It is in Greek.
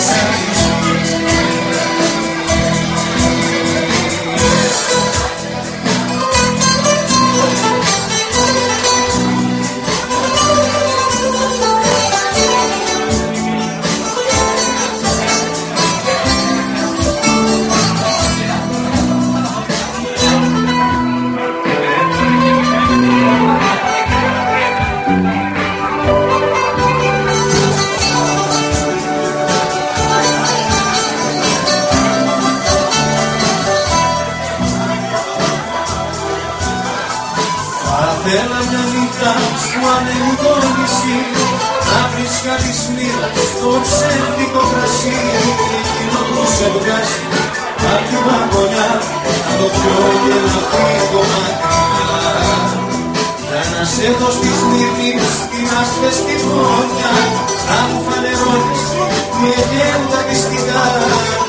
yourself. θέλα μια νύχτα που αν το νησί Να βρεις κάτι σμήρα το ψεύτικο κρασί. Εκείνο που σε βγάζει κάποιο μαγωνιά Να το πιω και να φύγω μακριά Για να σε δω στη Σμύρνη την ασπεστή φωτιά Να μου φανερώνεις με πιστικά